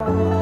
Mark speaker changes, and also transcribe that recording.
Speaker 1: Bye.